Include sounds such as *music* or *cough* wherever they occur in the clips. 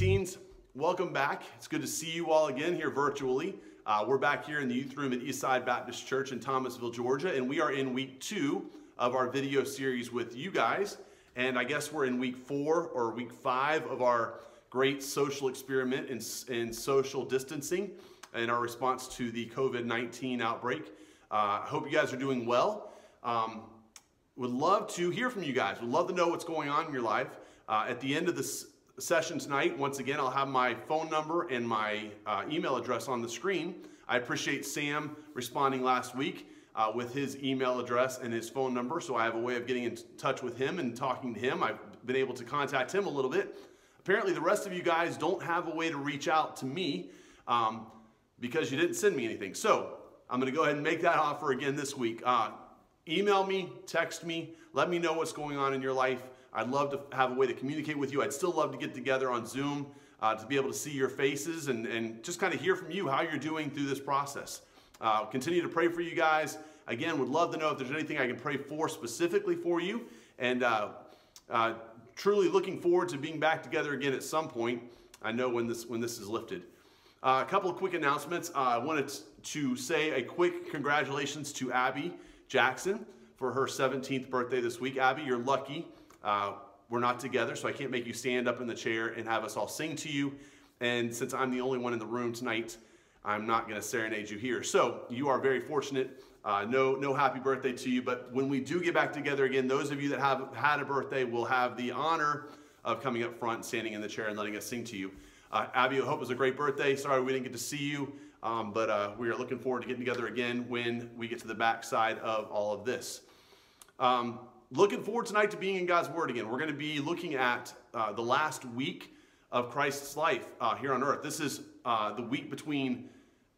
teens, welcome back. It's good to see you all again here virtually. Uh, we're back here in the youth room at Eastside Baptist Church in Thomasville, Georgia, and we are in week two of our video series with you guys. And I guess we're in week four or week five of our great social experiment in, in social distancing and our response to the COVID 19 outbreak. I uh, hope you guys are doing well. Um, would love to hear from you guys. Would love to know what's going on in your life. Uh, at the end of this session tonight, once again, I'll have my phone number and my uh, email address on the screen. I appreciate Sam responding last week uh, with his email address and his phone number, so I have a way of getting in touch with him and talking to him. I've been able to contact him a little bit. Apparently, the rest of you guys don't have a way to reach out to me um, because you didn't send me anything. So I'm going to go ahead and make that offer again this week. Uh, email me, text me, let me know what's going on in your life. I'd love to have a way to communicate with you. I'd still love to get together on Zoom uh, to be able to see your faces and, and just kind of hear from you how you're doing through this process. Uh, continue to pray for you guys. Again, would love to know if there's anything I can pray for specifically for you. And uh, uh truly looking forward to being back together again at some point. I know when this, when this is lifted. Uh, a couple of quick announcements. Uh, I wanted to say a quick congratulations to Abby Jackson for her 17th birthday this week. Abby, you're lucky. Uh, we're not together, so I can't make you stand up in the chair and have us all sing to you. And since I'm the only one in the room tonight, I'm not going to serenade you here. So you are very fortunate. Uh, no, no happy birthday to you. But when we do get back together again, those of you that have had a birthday will have the honor of coming up front, standing in the chair, and letting us sing to you. Uh, Abby, I hope it was a great birthday. Sorry we didn't get to see you, um, but uh, we are looking forward to getting together again when we get to the backside of all of this. Um, looking forward tonight to being in God's Word again. We're going to be looking at uh, the last week of Christ's life uh, here on earth. This is uh, the week between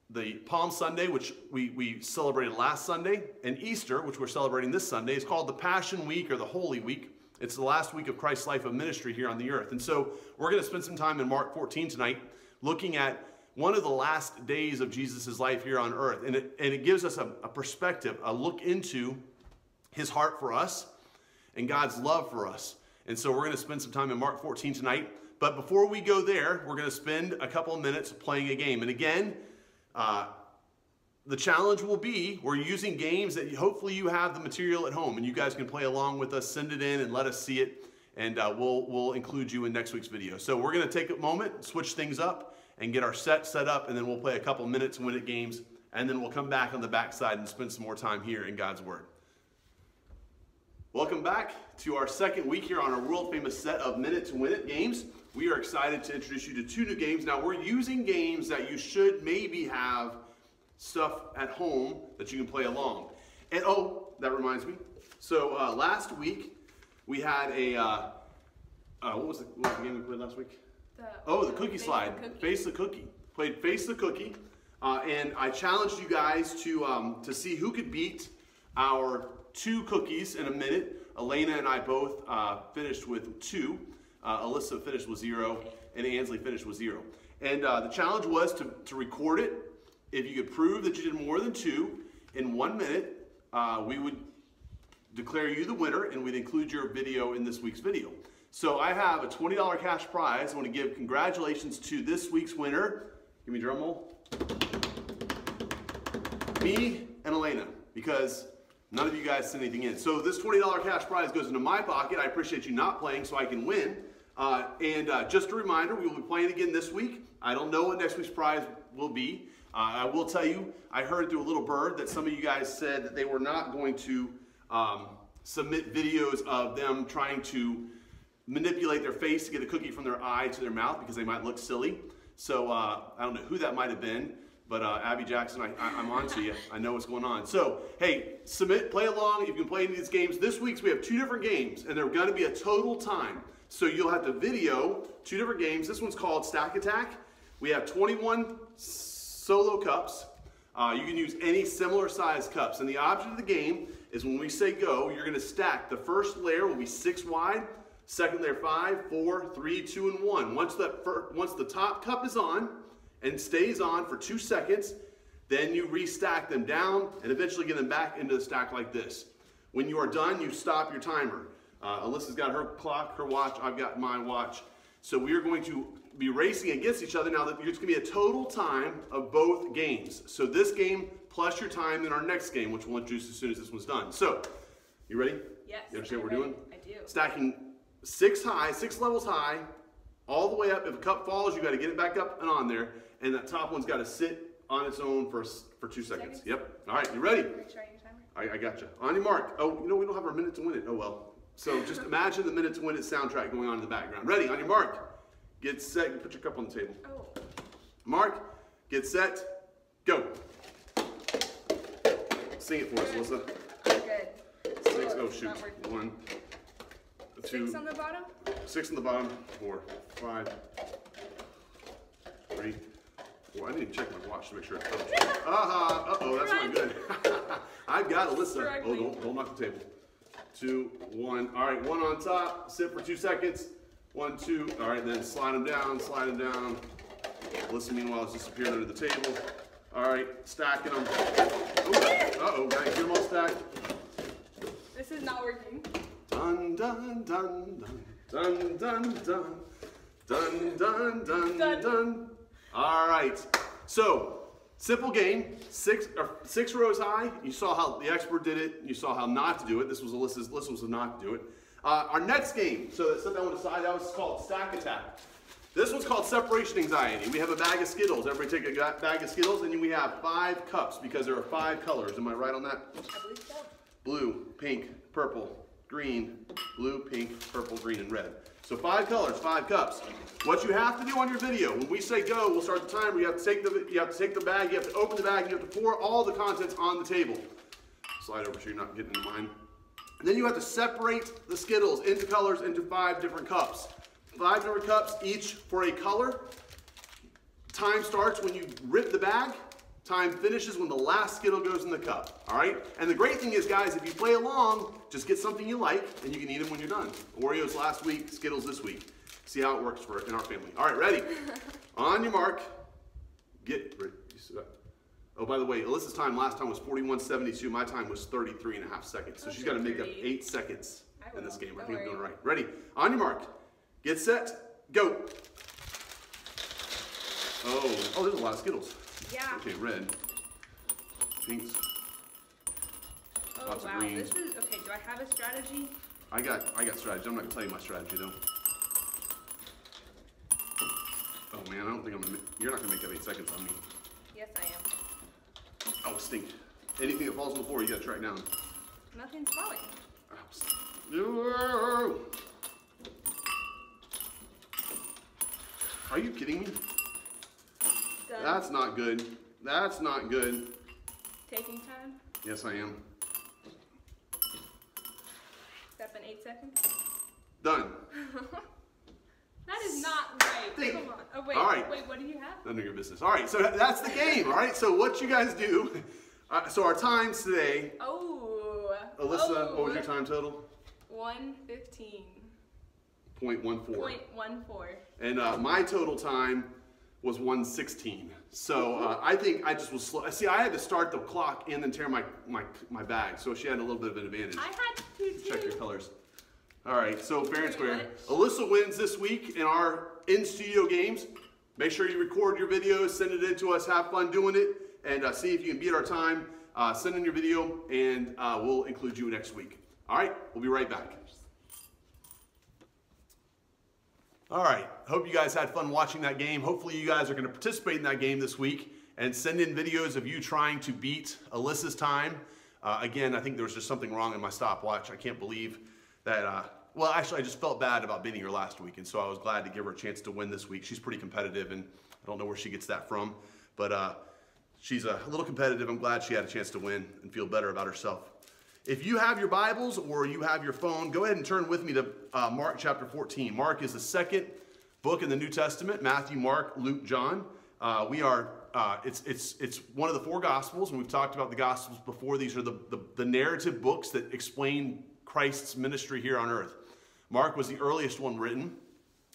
the Palm Sunday, which we, we celebrated last Sunday, and Easter, which we're celebrating this Sunday. is called the Passion Week or the Holy Week. It's the last week of Christ's life of ministry here on the earth. And so we're going to spend some time in Mark 14 tonight looking at one of the last days of Jesus' life here on earth. And it, and it gives us a, a perspective, a look into his heart for us and God's love for us. And so we're going to spend some time in Mark 14 tonight. But before we go there, we're going to spend a couple of minutes playing a game. And again, uh, the challenge will be we're using games that hopefully you have the material at home and you guys can play along with us, send it in and let us see it. And uh, we'll, we'll include you in next week's video. So we're going to take a moment, switch things up, and get our set set up. And then we'll play a couple minutes win it games. And then we'll come back on the backside and spend some more time here in God's Word. Welcome back to our second week here on our world famous set of Minute to Win It games. We are excited to introduce you to two new games. Now, we're using games that you should maybe have stuff at home that you can play along. And oh, that reminds me. So uh, last week, we had a, uh, uh, what, was the, what was the game we played last week? The, oh, the cookie slide. The cookie. Face the cookie. Played Face the Cookie. Uh, and I challenged you guys to, um, to see who could beat our two cookies in a minute. Elena and I both uh, finished with two. Uh, Alyssa finished with zero, and Ansley finished with zero. And uh, the challenge was to, to record it. If you could prove that you did more than two in one minute, uh, we would declare you the winner, and we'd include your video in this week's video. So I have a $20 cash prize. I want to give congratulations to this week's winner. Give me a drum roll. Me and Elena, because None of you guys sent anything in. So this $20 cash prize goes into my pocket. I appreciate you not playing so I can win. Uh, and uh, just a reminder, we will be playing again this week. I don't know what next week's prize will be. Uh, I will tell you, I heard through a little bird that some of you guys said that they were not going to um, submit videos of them trying to manipulate their face to get a cookie from their eye to their mouth because they might look silly. So uh, I don't know who that might have been. But uh, Abby Jackson, I, I, am on to you. I know what's going on. So, hey, submit, play along. If You can play any of these games. This week's we have two different games, and they're going to be a total time. So you'll have to video two different games. This one's called Stack Attack. We have 21 solo cups. Uh, you can use any similar size cups. And the object of the game is when we say go, you're going to stack. The first layer will be six wide, second layer five, four, three, two, and one. Once, that once the top cup is on, and stays on for two seconds. Then you restack them down and eventually get them back into the stack like this. When you are done, you stop your timer. Uh, Alyssa's got her clock, her watch, I've got my watch. So we are going to be racing against each other. Now, that it's going to be a total time of both games. So this game plus your time in our next game, which we'll introduce as soon as this one's done. So, you ready? Yes. You understand I'm what we're ready. doing? I do. Stacking six high, six levels high, all the way up. If a cup falls, you got to get it back up and on there. And that top one's got to sit on its own for, for two seconds. Seconds? Yep. All right, you ready? Are you starting your timer? I, I got you. On your mark. Oh, you know, we don't have our minute to win it. Oh, well. So just *laughs* imagine the minute to win it soundtrack going on in the background. Ready? On your mark. Get set. Put your cup on the table. Oh. Mark. Get set. Go. Sing it for us, Alyssa. Good. Six. Oh, shoot. One. Two. Six on the bottom? Six on the bottom. Four. Five. Three. Well, I need to check my watch to make sure it's functional. Uh-huh. Uh-oh, that's not good. *laughs* I've got Alyssa. Oh, don't, don't knock the table. Two, one. All right, one on top. Sit for two seconds. One, two. All right, then slide them down, slide them down. Alyssa, meanwhile, is disappearing under the table. All right, stacking them. Oh, uh-oh, guys, get them all stacked. This is not working. Dun, dun, dun, dun. Dun, dun, dun. Dun, dun, dun, dun. dun. All right. So simple game. Six or six rows high. You saw how the expert did it. You saw how not to do it. This was Alyssa's. Alyssa was not to do it. Uh, our next game. So set that one aside. That was called Stack Attack. This one's called Separation Anxiety. We have a bag of Skittles. Everybody take a bag of Skittles, and we have five cups because there are five colors. Am I right on that? I believe so. blue, pink, purple, green, blue, pink, purple, green, and red. So five colors, five cups. What you have to do on your video, when we say go, we'll start the timer. You have to take the you have to take the bag, you have to open the bag, you have to pour all the contents on the table. Slide over so you're not getting into mine. And then you have to separate the Skittles into colors into five different cups. Five different cups, each for a color. Time starts when you rip the bag. Time finishes when the last Skittle goes in the cup. All right? And the great thing is, guys, if you play along, just get something you like and you can eat them when you're done. Oreos last week, Skittles this week. See how it works for in our family. All right, ready? *laughs* On your mark. Get. re- you see that? Oh, by the way, Alyssa's time last time was 41.72. My time was 33 and a half seconds. So she's got to make up eight seconds in this game. I think I'm doing it right. Ready? On your mark. Get set. Go. Oh, oh, there's a lot of Skittles. Yeah. Okay, red, pinks. Oh Lots of oh, wow. This is okay. Do I have a strategy? I got, I got strategy. I'm not gonna tell you my strategy though. Oh man, I don't think I'm gonna. You're not gonna make that eight seconds on me. Yes, I am. Oh, stink. Anything that falls on the floor, you gotta track down. Nothing's falling. Oh. Are you kidding me? That's not good. That's not good. Taking time. Yes, I am. Step in eight seconds. Done. *laughs* That is not right. Think. Come on. Oh wait. All right. Wait. What do you have? None of your business. All right, so that's the game. All right, so what you guys do? *laughs* Uh, so our times today. Oh. Alyssa, oh. what was your time total? One fifteen. Point one four. Point one four. And uh, my total time was 116. So uh, I think I just was slow. See, I had to start the clock and then tear my, my, my bag. So she had a little bit of an advantage. I had to too. Check your colors. All right, so fair and square. Alyssa wins this week in our in-studio games. Make sure you record your videos, send it in to us, have fun doing it, and uh, see if you can beat our time. Uh, send in your video, and uh, we'll include you next week. All right, we'll be right back. All right. Hope you guys had fun watching that game. Hopefully, you guys are going to participate in that game this week and send in videos of you trying to beat Alyssa's time. Uh, again, I think there was just something wrong in my stopwatch. I can't believe that. Uh, well, actually, I just felt bad about beating her last week, and so I was glad to give her a chance to win this week. She's pretty competitive, and I don't know where she gets that from, but uh, she's a little competitive. I'm glad she had a chance to win and feel better about herself. If you have your Bibles or you have your phone, go ahead and turn with me to uh, Mark chapter 14. Mark is the second book in the New Testament Matthew, Mark, Luke, John. Uh, we are, uh, it's, it's, it's one of the four Gospels, and we've talked about the Gospels before. These are the, the, the narrative books that explain Christ's ministry here on earth. Mark was the earliest one written,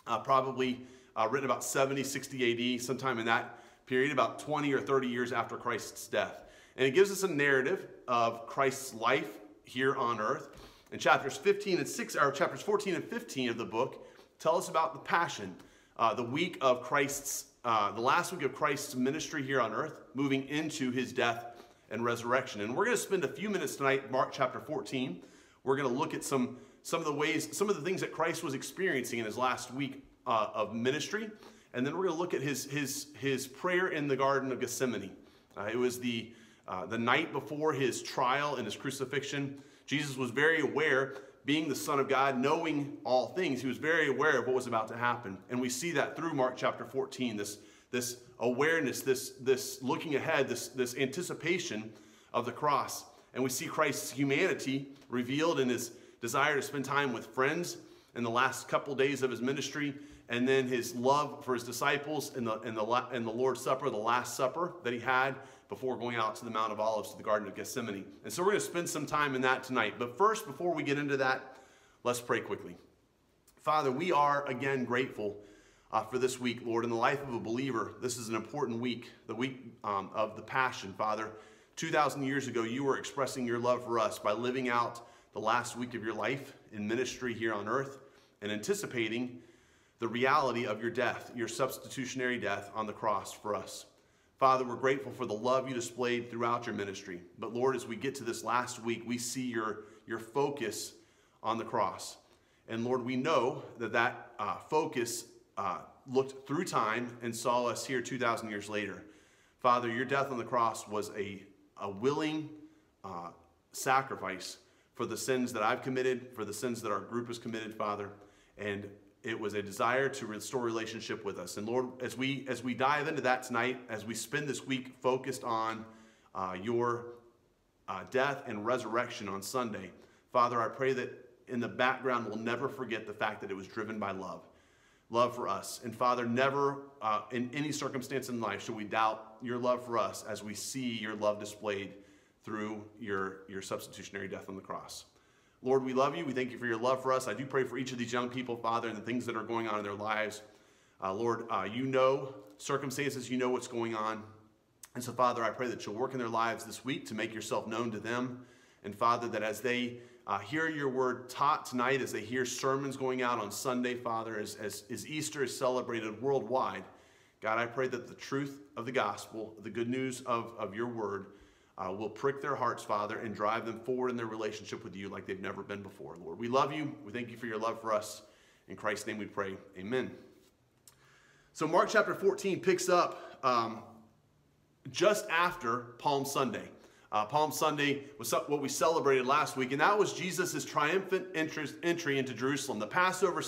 uh, probably uh, written about 70, 60 AD, sometime in that period, about 20 or 30 years after Christ's death. And it gives us a narrative of Christ's life here on earth. And chapters 15 and 6, or chapters 14 and 15 of the book tell us about the passion uh, the week of Christ's, uh, the last week of Christ's ministry here on earth, moving into his death and resurrection. And we're going to spend a few minutes tonight, Mark chapter 14. We're going to look at some, some of the ways, some of the things that Christ was experiencing in his last week uh, of ministry. And then we're going to look at his, his, his prayer in the Garden of Gethsemane. Uh, it was the, uh, the night before his trial and his crucifixion. Jesus was very aware, being the Son of God, knowing all things, he was very aware of what was about to happen. And we see that through Mark chapter 14, this, this awareness, this, this looking ahead, this, this anticipation of the cross. And we see Christ's humanity revealed in his desire to spend time with friends in the last couple days of his ministry, and then his love for his disciples in the, in the, in the Lord's Supper, the Last Supper that he had before going out to the Mount of Olives to the Garden of Gethsemane. And so we're going to spend some time in that tonight. But first, before we get into that, let's pray quickly. Father, we are again grateful uh, for this week, Lord. In the life of a believer, this is an important week, the week um, of the Passion, Father. 2,000 years ago, you were expressing your love for us by living out the last week of your life in ministry here on earth and anticipating the reality of your death, your substitutionary death on the cross for us. Father, we're grateful for the love you displayed throughout your ministry. But Lord, as we get to this last week, we see your, your focus on the cross. And Lord, we know that that uh, focus uh, looked through time and saw us here 2,000 years later. Father, your death on the cross was a, a willing uh, sacrifice for the sins that I've committed, for the sins that our group has committed, Father. And it was a desire to restore relationship with us. And Lord, as we as we dive into that tonight, as we spend this week focused on uh, your uh, death and resurrection on Sunday, Father, I pray that in the background we'll never forget the fact that it was driven by love, love for us. And Father, never uh, in any circumstance in life should we doubt your love for us as we see your love displayed through your your substitutionary death on the cross. Lord, we love you. We thank you for your love for us. I do pray for each of these young people, Father, and the things that are going on in their lives. Uh, Lord, uh, you know circumstances, you know what's going on. And so, Father, I pray that you'll work in their lives this week to make yourself known to them. And, Father, that as they uh, hear your word taught tonight, as they hear sermons going out on Sunday, Father, as, as, as Easter is celebrated worldwide, God, I pray that the truth of the gospel, the good news of, of your word, uh, will prick their hearts, Father, and drive them forward in their relationship with you like they've never been before, Lord. We love you. We thank you for your love for us. In Christ's name we pray. Amen. So, Mark chapter 14 picks up um, just after Palm Sunday. Uh, Palm Sunday was what we celebrated last week, and that was Jesus' triumphant entry into Jerusalem. The Passover,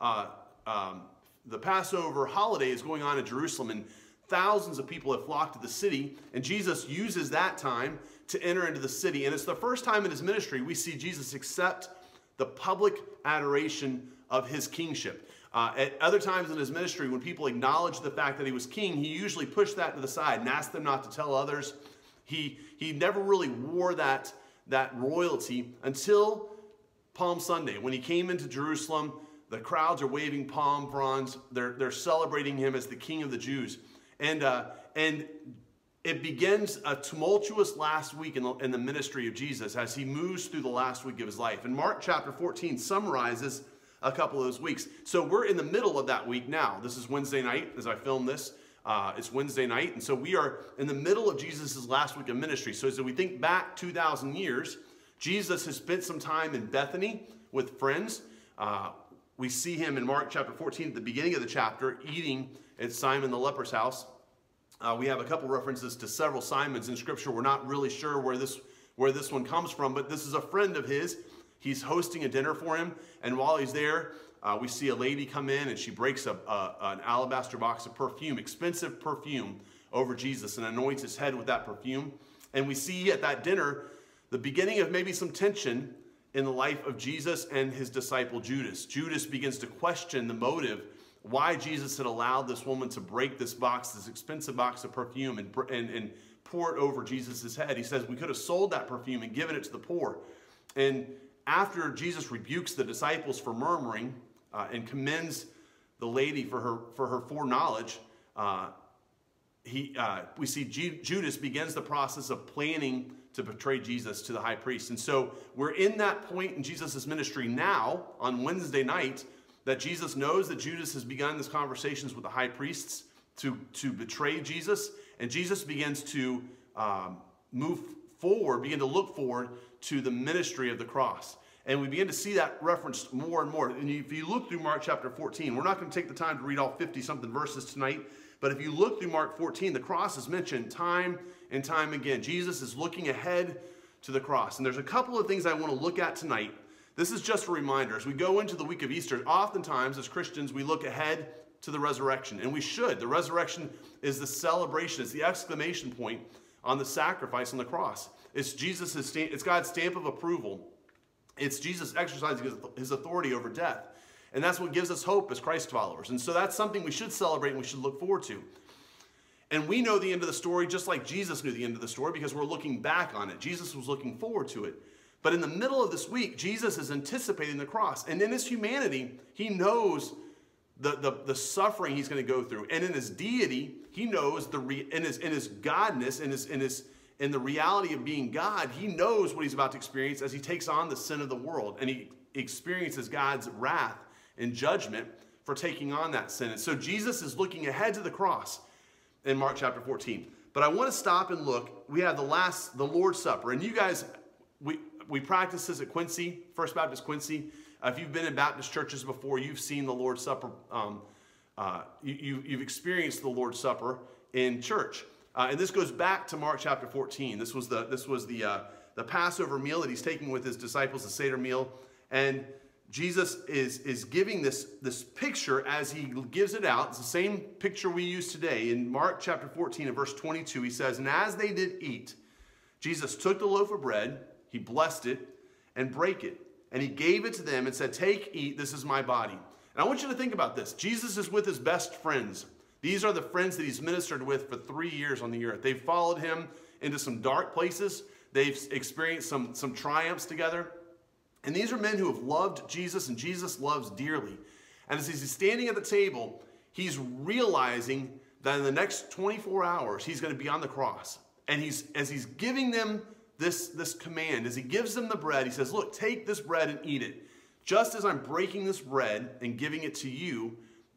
uh, um, the Passover holiday is going on in Jerusalem, and Thousands of people have flocked to the city, and Jesus uses that time to enter into the city. And it's the first time in his ministry we see Jesus accept the public adoration of his kingship. Uh, at other times in his ministry, when people acknowledged the fact that he was king, he usually pushed that to the side and asked them not to tell others. He, he never really wore that, that royalty until Palm Sunday. When he came into Jerusalem, the crowds are waving palm fronds. They're, they're celebrating him as the king of the Jews. And, uh, and it begins a tumultuous last week in the, in the ministry of Jesus as he moves through the last week of his life. And Mark chapter 14 summarizes a couple of those weeks. So we're in the middle of that week now. This is Wednesday night as I film this. Uh, it's Wednesday night. And so we are in the middle of Jesus' last week of ministry. So as we think back 2,000 years, Jesus has spent some time in Bethany with friends. Uh, we see him in Mark chapter 14 at the beginning of the chapter eating at Simon the leper's house. Uh, we have a couple references to several Simons in Scripture. We're not really sure where this, where this one comes from, but this is a friend of his. He's hosting a dinner for him, and while he's there, uh, we see a lady come in and she breaks a, a, an alabaster box of perfume, expensive perfume, over Jesus and anoints his head with that perfume. And we see at that dinner the beginning of maybe some tension in the life of Jesus and his disciple Judas. Judas begins to question the motive why Jesus had allowed this woman to break this box, this expensive box of perfume, and, and, and pour it over Jesus' head. He says, We could have sold that perfume and given it to the poor. And after Jesus rebukes the disciples for murmuring uh, and commends the lady for her, for her foreknowledge, uh, he, uh, we see G- Judas begins the process of planning to betray Jesus to the high priest. And so we're in that point in Jesus' ministry now on Wednesday night that Jesus knows that Judas has begun these conversations with the high priests to, to betray Jesus, and Jesus begins to um, move forward, begin to look forward to the ministry of the cross. And we begin to see that referenced more and more. And if you look through Mark chapter 14, we're not going to take the time to read all 50 something verses tonight, but if you look through Mark 14, the cross is mentioned time and time again. Jesus is looking ahead to the cross. And there's a couple of things I want to look at tonight. This is just a reminder. As we go into the week of Easter, oftentimes as Christians, we look ahead to the resurrection, and we should. The resurrection is the celebration, it's the exclamation point on the sacrifice on the cross. It's Jesus' it's God's stamp of approval it's Jesus exercising his authority over death. And that's what gives us hope as Christ followers. And so that's something we should celebrate and we should look forward to. And we know the end of the story just like Jesus knew the end of the story because we're looking back on it. Jesus was looking forward to it. But in the middle of this week, Jesus is anticipating the cross. And in his humanity, he knows the, the, the suffering he's going to go through. And in his deity, he knows the re, in his in his godness, in his in his in the reality of being God, he knows what he's about to experience as he takes on the sin of the world and he experiences God's wrath and judgment for taking on that sin. And so Jesus is looking ahead to the cross in Mark chapter 14. But I want to stop and look. We have the last, the Lord's Supper. And you guys, we, practice this at Quincy, First Baptist Quincy. Uh, if you've been in Baptist churches before, you've seen the Lord's Supper. Um, uh, you, you've experienced the Lord's Supper in church. Uh, and this goes back to Mark chapter 14. This was the, this was the, uh, the Passover meal that he's taking with his disciples, the Seder meal. And Jesus is, is giving this, this picture as he gives it out. It's the same picture we use today. In Mark chapter 14 and verse 22, he says, And as they did eat, Jesus took the loaf of bread, he blessed it, and brake it. And he gave it to them and said, Take, eat, this is my body. And I want you to think about this. Jesus is with his best friends. These are the friends that he's ministered with for three years on the earth. They've followed him into some dark places. They've experienced some, some triumphs together. And these are men who have loved Jesus, and Jesus loves dearly. And as he's standing at the table, he's realizing that in the next 24 hours, he's going to be on the cross. And he's, as he's giving them this, this command, as he gives them the bread, he says, Look, take this bread and eat it. Just as I'm breaking this bread and giving it to you,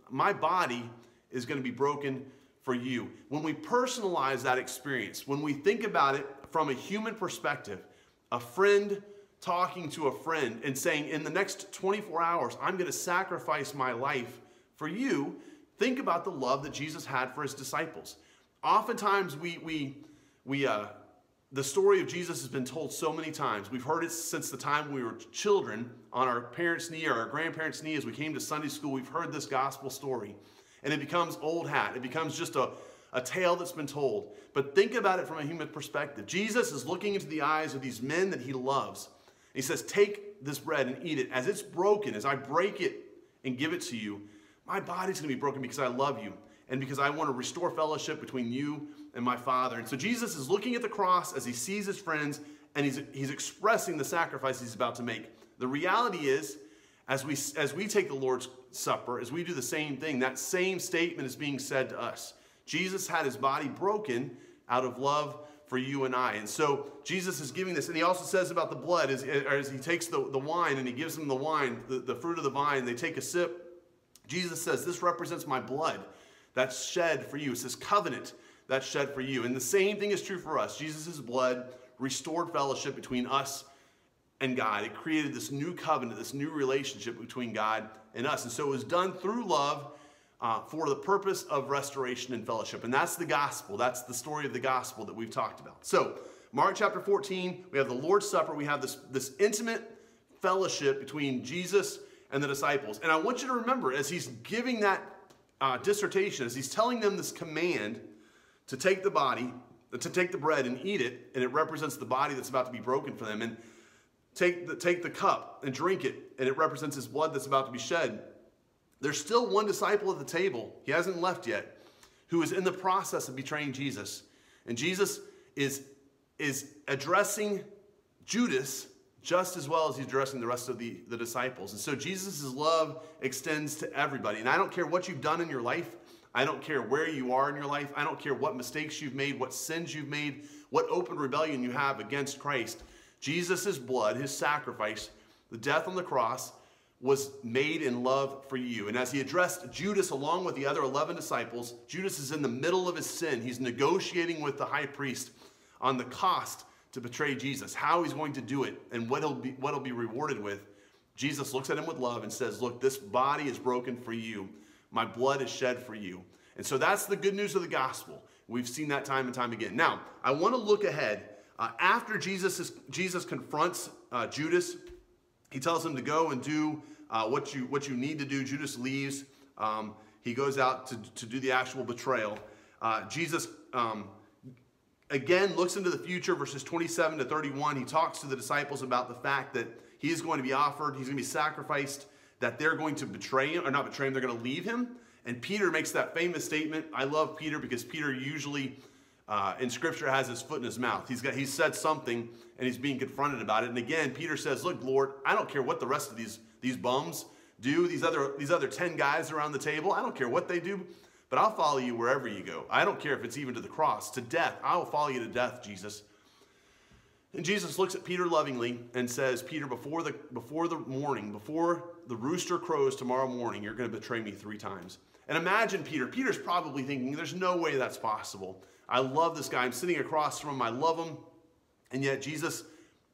my body is going to be broken for you. When we personalize that experience, when we think about it from a human perspective, a friend talking to a friend and saying, in the next 24 hours, I'm going to sacrifice my life for you, think about the love that Jesus had for his disciples. Oftentimes, we, we, we, uh, the story of Jesus has been told so many times. We've heard it since the time we were children on our parents' knee or our grandparents' knee as we came to Sunday school. We've heard this gospel story and it becomes old hat. It becomes just a, a tale that's been told. But think about it from a human perspective. Jesus is looking into the eyes of these men that he loves. He says, Take this bread and eat it. As it's broken, as I break it and give it to you, my body's going to be broken because I love you and because I want to restore fellowship between you and my Father. And so Jesus is looking at the cross as he sees his friends and he's, he's expressing the sacrifice he's about to make. The reality is, as we, as we take the Lord's Supper, as we do the same thing, that same statement is being said to us. Jesus had his body broken out of love for you and I. And so Jesus is giving this. And he also says about the blood as, as he takes the, the wine and he gives them the wine, the, the fruit of the vine, they take a sip. Jesus says, This represents my blood that's shed for you. It's this covenant that's shed for you. And the same thing is true for us. Jesus' blood restored fellowship between us and God. It created this new covenant, this new relationship between God and us. And so it was done through love uh, for the purpose of restoration and fellowship. And that's the gospel. That's the story of the gospel that we've talked about. So, Mark chapter 14, we have the Lord's Supper. We have this, this intimate fellowship between Jesus and the disciples. And I want you to remember, as he's giving that uh, dissertation, as he's telling them this command to take the body, to take the bread and eat it, and it represents the body that's about to be broken for them. And take the, take the cup and drink it, and it represents his blood that's about to be shed. There's still one disciple at the table, he hasn't left yet, who is in the process of betraying Jesus. And Jesus is, is addressing Judas just as well as he's addressing the rest of the, the disciples. And so Jesus' love extends to everybody. And I don't care what you've done in your life, I don't care where you are in your life, I don't care what mistakes you've made, what sins you've made, what open rebellion you have against Christ. Jesus' blood, his sacrifice, the death on the cross, was made in love for you. And as he addressed Judas along with the other 11 disciples, Judas is in the middle of his sin. He's negotiating with the high priest on the cost to betray Jesus, how he's going to do it, and what he'll be, what he'll be rewarded with. Jesus looks at him with love and says, Look, this body is broken for you. My blood is shed for you. And so that's the good news of the gospel. We've seen that time and time again. Now, I want to look ahead. Uh, after Jesus, is, Jesus confronts uh, Judas, he tells him to go and do uh, what, you, what you need to do. Judas leaves. Um, he goes out to, to do the actual betrayal. Uh, Jesus um, again looks into the future, verses 27 to 31. He talks to the disciples about the fact that he is going to be offered, he's going to be sacrificed, that they're going to betray him, or not betray him, they're going to leave him. And Peter makes that famous statement. I love Peter because Peter usually uh, in Scripture has his foot in his mouth. He's got he said something and he's being confronted about it. And again, Peter says, "Look, Lord, I don't care what the rest of these these bums do. These other these other ten guys around the table. I don't care what they do, but I'll follow you wherever you go. I don't care if it's even to the cross, to death. I will follow you to death, Jesus." And Jesus looks at Peter lovingly and says, Peter, before the, before the morning, before the rooster crows tomorrow morning, you're going to betray me three times. And imagine Peter. Peter's probably thinking, there's no way that's possible. I love this guy. I'm sitting across from him. I love him. And yet Jesus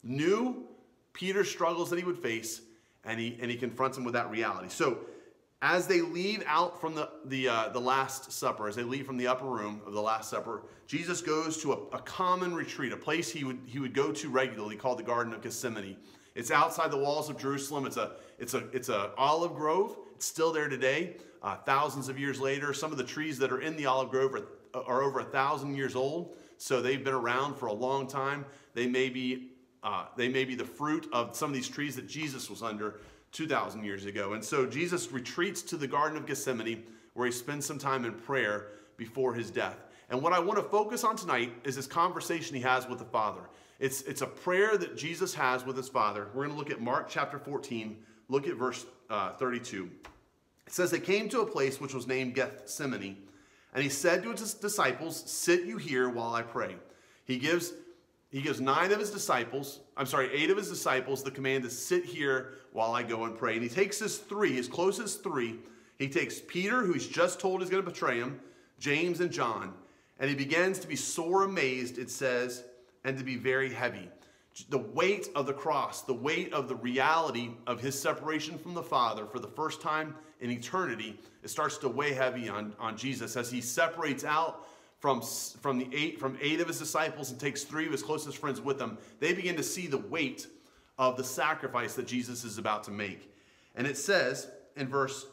knew Peter's struggles that he would face, and he, and he confronts him with that reality. So as they leave out from the, the, uh, the Last Supper, as they leave from the upper room of the Last Supper, Jesus goes to a, a common retreat, a place he would, he would go to regularly called the Garden of Gethsemane. It's outside the walls of Jerusalem. It's a, it's a, it's a olive grove. It's still there today. Uh, thousands of years later, some of the trees that are in the olive grove are, are over a thousand years old. So they've been around for a long time. They may be, uh, they may be the fruit of some of these trees that Jesus was under 2,000 years ago. And so Jesus retreats to the Garden of Gethsemane where he spends some time in prayer before his death. And what I want to focus on tonight is this conversation he has with the Father. It's, it's a prayer that Jesus has with his Father. We're going to look at Mark chapter 14, look at verse uh, 32. It says, They came to a place which was named Gethsemane, and he said to his disciples, Sit you here while I pray. He gives he gives nine of his disciples, I'm sorry, eight of his disciples the command to sit here while I go and pray. And he takes his three, his closest three. He takes Peter, who he's just told is going to betray him, James, and John. And he begins to be sore amazed, it says, and to be very heavy. The weight of the cross, the weight of the reality of his separation from the Father for the first time in eternity, it starts to weigh heavy on, on Jesus as he separates out from, from, the eight, from eight of his disciples and takes three of his closest friends with him, they begin to see the weight of the sacrifice that Jesus is about to make. And it says in verse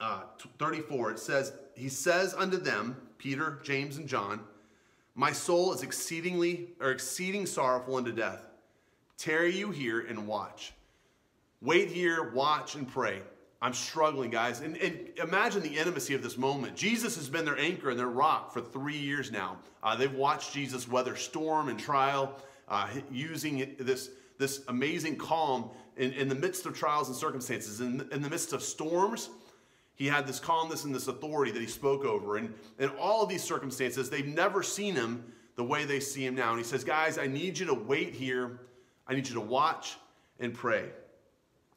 uh, 34, it says, He says unto them, Peter, James, and John, My soul is exceedingly or exceeding sorrowful unto death. Tarry you here and watch. Wait here, watch, and pray. I'm struggling, guys. And, and, imagine the intimacy of this moment. Jesus has been their anchor and their rock for three years now. Uh, they've watched Jesus weather storm and trial, uh, using this, this amazing calm in, in the midst of trials and circumstances. In, in the midst of storms, he had this calmness and this authority that he spoke over. And in all of these circumstances, they've never seen him the way they see him now. And he says, Guys, I need you to wait here. I need you to watch and pray.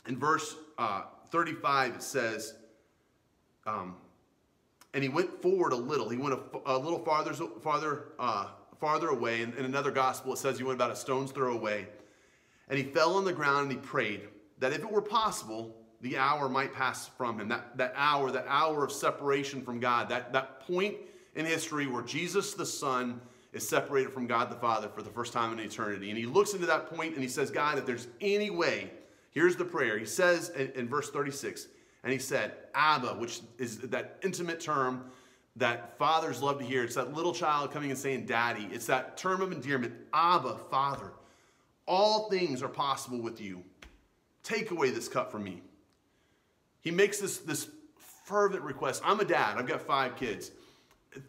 In verse uh, 35, it says, um, and he went forward a little. He went a, a little farther, farther, uh, farther away. In, in another gospel, it says he went about a stone's throw away. And he fell on the ground and he prayed that if it were possible, the hour might pass from him. That, that hour, that hour of separation from God, that, that point in history where Jesus the Son is separated from God the Father for the first time in eternity. And he looks into that point and he says, God, if there's any way Here's the prayer. He says in, in verse 36, and he said, Abba, which is that intimate term that fathers love to hear. It's that little child coming and saying, Daddy. It's that term of endearment, Abba, Father. All things are possible with you. Take away this cup from me. He makes this, this fervent request. I'm a dad, I've got five kids.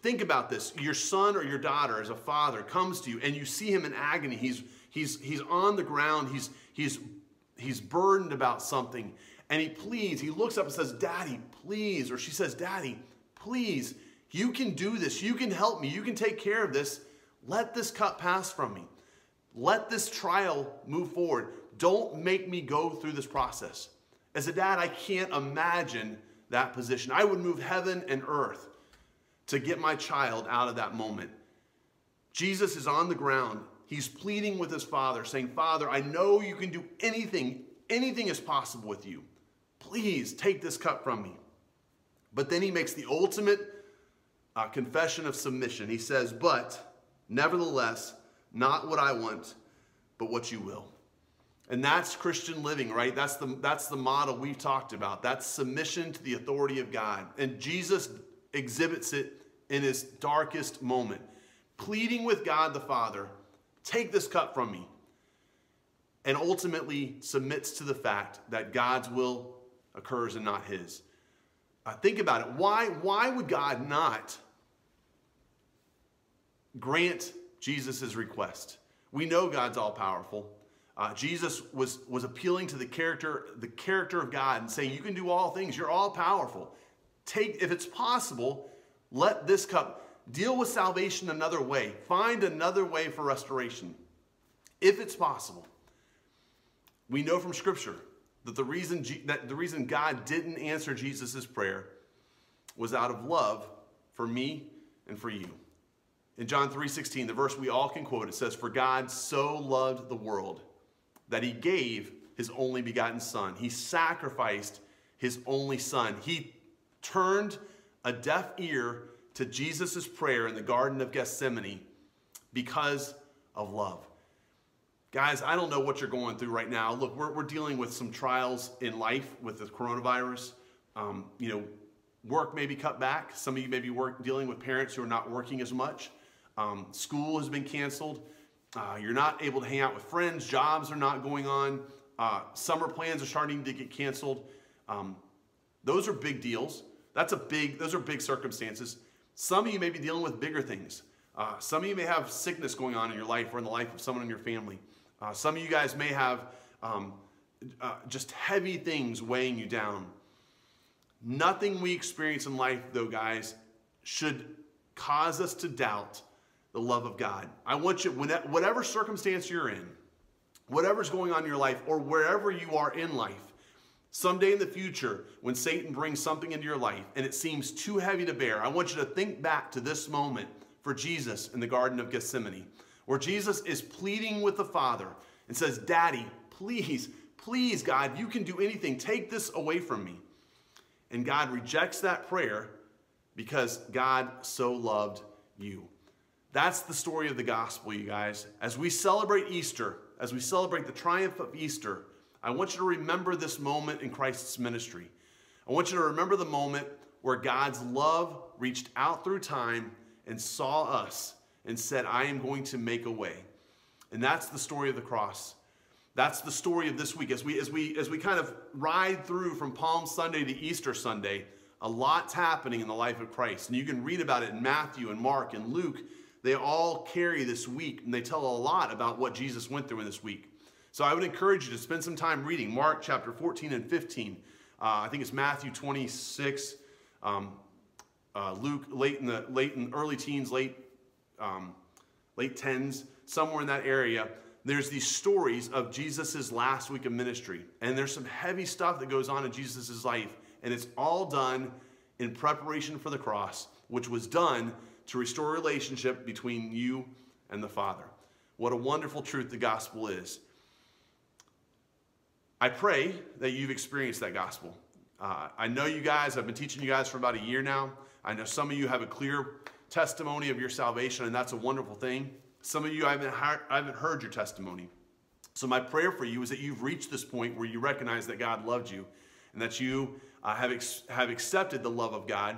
Think about this. Your son or your daughter, as a father, comes to you and you see him in agony. He's, he's, he's on the ground, he's, he's he's burdened about something and he pleads, he looks up and says, Daddy, please. Or she says, Daddy, please, you can do this. You can help me. You can take care of this. Let this cup pass from me. Let this trial move forward. Don't make me go through this process. As a dad, I can't imagine that position. I would move heaven and earth to get my child out of that moment. Jesus is on the ground. He's pleading with his father, saying, Father, I know you can do anything. Anything is possible with you. Please take this cup from me. But then he makes the ultimate uh, confession of submission. He says, But nevertheless, not what I want, but what you will. And that's Christian living, right? That's the, that's the model we've talked about. That's submission to the authority of God. And Jesus exhibits it in his darkest moment, pleading with God the Father, take this cup from me. And ultimately submits to the fact that God's will occurs and not his. Uh, think about it. Why, why would God not grant Jesus' request? We know God's all powerful. Uh, Jesus was, was appealing to the character, the character of God and saying, You can do all things, you're all powerful. Take, if it's possible, let this cup deal with salvation another way. Find another way for restoration. If it's possible. We know from Scripture that the reason, G, that the reason God didn't answer Jesus' prayer was out of love for me and for you. In John 3:16, the verse we all can quote, it says, For God so loved the world that he gave his only begotten son. He sacrificed his only son. He turned a deaf ear to Jesus' prayer in the Garden of Gethsemane because of love. Guys, I don't know what you're going through right now. Look, we're, we're dealing with some trials in life with the coronavirus. Um, you know, work may be cut back. Some of you may be work, dealing with parents who are not working as much. Um, school has been canceled. Uh, you're not able to hang out with friends. Jobs are not going on. Uh, summer plans are starting to get canceled. Um, those are big deals. That's a big. Those are big circumstances. Some of you may be dealing with bigger things. Uh, some of you may have sickness going on in your life or in the life of someone in your family. Uh, some of you guys may have um, uh, just heavy things weighing you down. Nothing we experience in life, though, guys, should cause us to doubt the love of God. I want you, whatever circumstance you're in, whatever's going on in your life, or wherever you are in life, someday in the future, when Satan brings something into your life and it seems too heavy to bear, I want you to think back to this moment for Jesus in the Garden of Gethsemane, where Jesus is pleading with the Father and says, Daddy, please, please, God, you can do anything. Take this away from me. And God rejects that prayer because God so loved you. That's the story of the gospel, you guys. As we celebrate Easter, as we celebrate the triumph of Easter, I want you to remember this moment in Christ's ministry. I want you to remember the moment where God's love reached out through time and saw us and said, I am going to make a way. And that's the story of the cross. That's the story of this week. As we, as we, as we kind of ride through from Palm Sunday to Easter Sunday, a lot's happening in the life of Christ. And you can read about it in Matthew and Mark and Luke they all carry this week and they tell a lot about what Jesus went through in this week. So I would encourage you to spend some time reading Mark chapter 14 and 15. Uh, I think it's Matthew 26, um, uh, Luke late in the late in early teens, late um, late tens, somewhere in that area. There's these stories of Jesus' last week of ministry, and there's some heavy stuff that goes on in Jesus' life, and it's all done in preparation for the cross, which was done to restore relationship between you and the Father. What a wonderful truth the gospel is. I pray that you've experienced that gospel. Uh, I know you guys, I've been teaching you guys for about a year now. I know some of you have a clear testimony of your salvation, and that's a wonderful thing. Some of you, I haven't, I haven't heard your testimony. So, my prayer for you is that you've reached this point where you recognize that God loved you and that you uh, have, ex- have accepted the love of God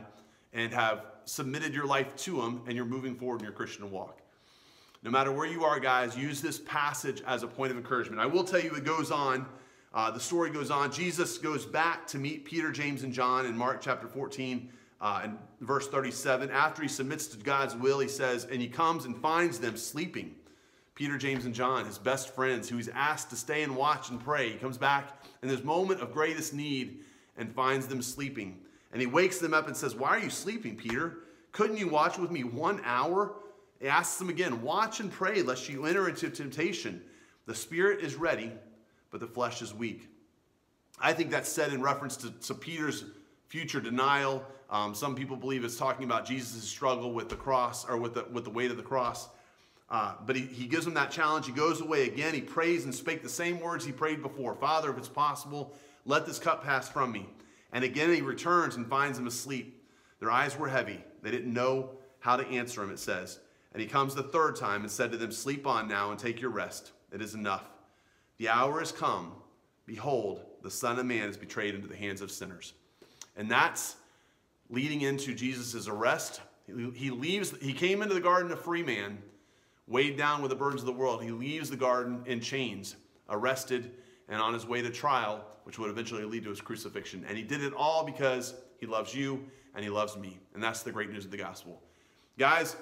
and have submitted your life to Him and you're moving forward in your Christian walk. No matter where you are, guys, use this passage as a point of encouragement. I will tell you, it goes on. Uh, the story goes on. Jesus goes back to meet Peter, James, and John in Mark chapter 14 uh, and verse 37. After he submits to God's will, he says, and he comes and finds them sleeping. Peter, James, and John, his best friends, who he's asked to stay and watch and pray. He comes back in this moment of greatest need and finds them sleeping. And he wakes them up and says, Why are you sleeping, Peter? Couldn't you watch with me one hour? He asks them again, Watch and pray lest you enter into temptation. The spirit is ready, but the flesh is weak. I think that's said in reference to, to Peter's future denial. Um, some people believe it's talking about Jesus' struggle with the cross or with the, with the weight of the cross. Uh, but he, he gives him that challenge. He goes away again. He prays and spake the same words he prayed before Father, if it's possible, let this cup pass from me. And again he returns and finds them asleep. Their eyes were heavy. They didn't know how to answer him, it says. And he comes the third time and said to them, Sleep on now and take your rest. It is enough. The hour is come. Behold, the Son of Man is betrayed into the hands of sinners. And that's leading into Jesus' arrest. He leaves, he came into the garden a free man, weighed down with the burdens of the world. He leaves the garden in chains, arrested, and on his way to trial, which would eventually lead to his crucifixion. And he did it all because he loves you and he loves me. And that's the great news of the gospel. Guys,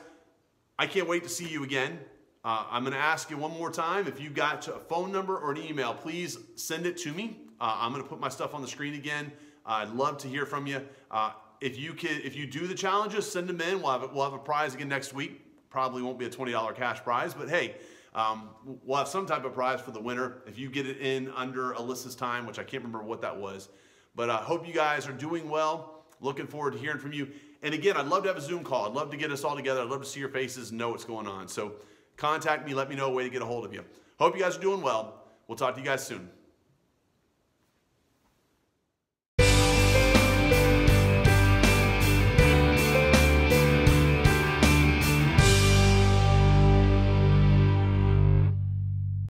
I can't wait to see you again. Uh, I'm going to ask you one more time. If you got a phone number or an email, please send it to me. Uh, I'm going to put my stuff on the screen again. Uh, I'd love to hear from you. Uh, if you can, if you do the challenges, send them in. We'll have, a, we'll have a prize again next week. Probably won't be a $20 cash prize, but hey, um, we'll have some type of prize for the winner if you get it in under Alyssa's time, which I can't remember what that was. But I uh, hope you guys are doing well. Looking forward to hearing from you. And again, I'd love to have a Zoom call. I'd love to get us all together. I'd love to see your faces and know what's going on. So contact me, let me know a way to get a hold of you. Hope you guys are doing well. We'll talk to you guys soon.